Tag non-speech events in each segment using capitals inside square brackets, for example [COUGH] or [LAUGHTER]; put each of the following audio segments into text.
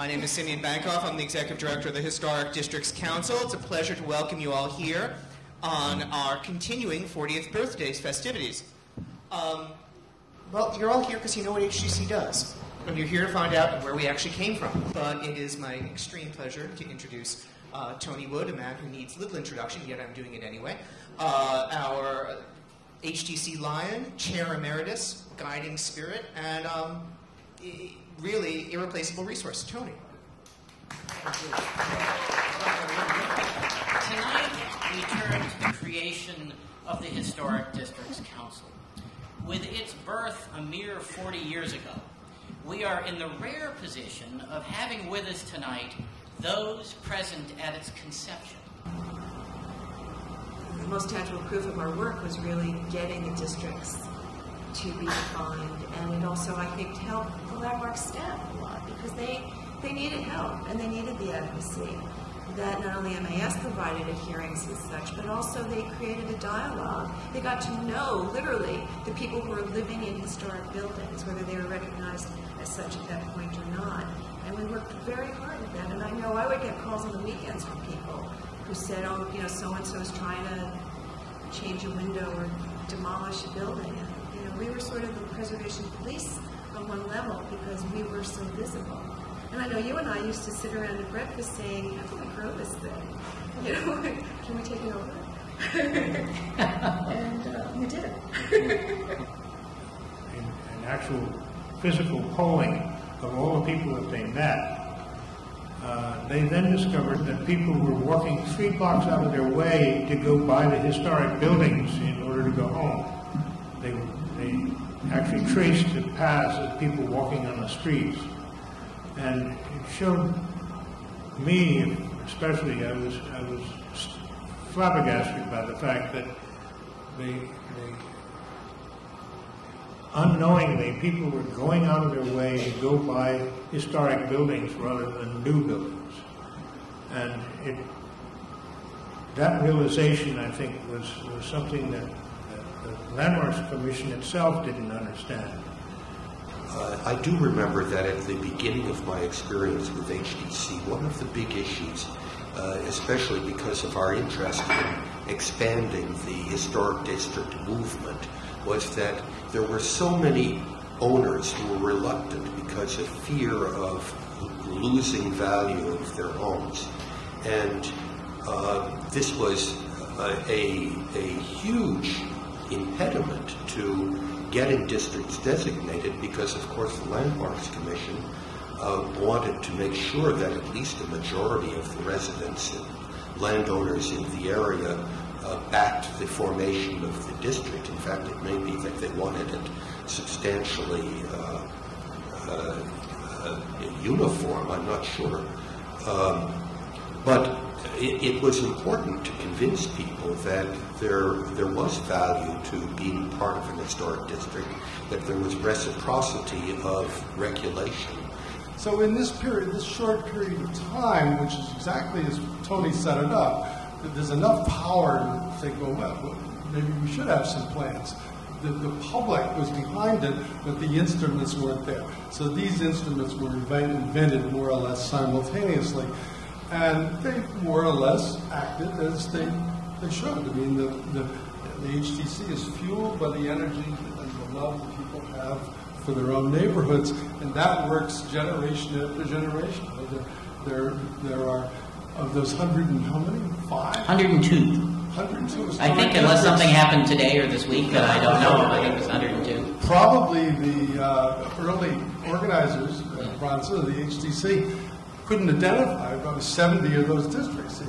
My name is Simeon Bankoff. I'm the Executive Director of the Historic Districts Council. It's a pleasure to welcome you all here on our continuing 40th birthday festivities. Um, well, you're all here because you know what HDC does. And you're here to find out where we actually came from. But it is my extreme pleasure to introduce uh, Tony Wood, a man who needs little introduction, yet I'm doing it anyway. Uh, our HDC Lion, Chair Emeritus, guiding spirit, and um, really irreplaceable resource. Tony. Tonight, we turn to the creation of the Historic Districts Council. With its birth a mere 40 years ago, we are in the rare position of having with us tonight those present at its conception. the most tangible proof of our work was really getting the districts to be defined, and it also, I think, helped the landmark staff a lot because they they needed help and they needed the advocacy that not only MAS provided at hearings and such, but also they created a dialogue. They got to know, literally, the people who were living in historic buildings, whether they were recognized as such at that point or not. And we worked very hard at that. And I know I would get calls on the weekends from people who said, oh, you know, so-and-so is trying to change a window or demolish a building. And, you know, we were sort of the preservation police on one level because we were so visible. And I know you and I used to sit around at breakfast saying, how can we grow this thing? [LAUGHS] You know, can we take it over? [LAUGHS] and uh, we did it. [LAUGHS] an, an actual physical polling of all the people that they met, uh, they then discovered that people were walking three blocks out of their way to go by the historic buildings in order to go home. They, they actually traced the paths of people walking on the streets. And it showed me, especially, I was, I was flabbergasted by the fact that they, they unknowingly, people were going out of their way to go by historic buildings rather than new buildings. And it, that realization, I think, was, was something that, that the Landmarks Commission itself didn't understand. Uh, I do remember that at the beginning of my experience with HDC, one of the big issues, uh, especially because of our interest in expanding the historic district movement, was that there were so many owners who were reluctant because of fear of losing value of their homes. And uh, this was a, a huge impediment to getting districts designated because, of course, the Landmarks Commission uh, wanted to make sure that at least a majority of the residents and landowners in the area uh, backed the formation of the district. In fact, it may be that they wanted it substantially uh, uh, uh, uniform. I'm not sure. Um, but it, it was important to convince people that there, there was value to being part of an historic district, that there was reciprocity of regulation. So in this period, this short period of time, which is exactly as Tony set it up, there's enough power to think, well, well, maybe we should have some plans. The, the public was behind it, but the instruments weren't there. So these instruments were invented more or less simultaneously. And they more or less acted as they, they should. I mean, the, the, the HDC is fueled by the energy and the love that people have for their own neighborhoods, and that works generation after generation. There, there, there are, of those hundred and how many? Five? 102. 102 I think unless something happened today or this week that I don't know, I think it's 102. Probably the uh, early organizers, uh, Bronson of the HDC, couldn't identify about 70 of those districts,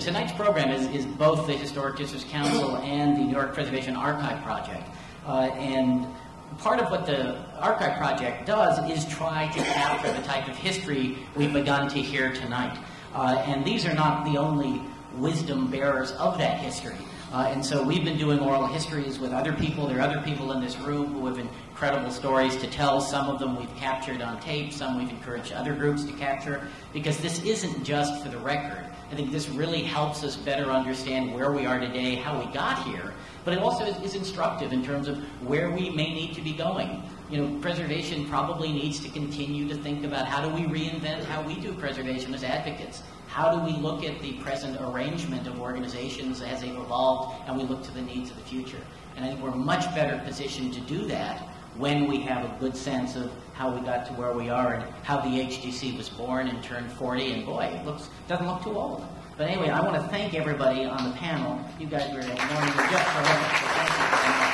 Tonight's program is, is both the Historic Districts Council and the New York Preservation Archive Project. Uh, and part of what the Archive Project does is try to capture the type of history we've begun to hear tonight. Uh, and these are not the only wisdom bearers of that history. Uh, and so we've been doing oral histories with other people. There are other people in this room who have incredible stories to tell. Some of them we've captured on tape, some we've encouraged other groups to capture, because this isn't just for the record. I think this really helps us better understand where we are today, how we got here, but it also is, is instructive in terms of where we may need to be going. you know, preservation probably needs to continue to think about how do we reinvent how we do preservation as advocates? How do we look at the present arrangement of organizations as they've evolved and we look to the needs of the future? And I think we're much better positioned to do that when we have a good sense of how we got to where we are and how the HDC was born and turned 40. And boy, it looks doesn't look too old. But anyway, I want to thank everybody on the panel. You guys were morning just for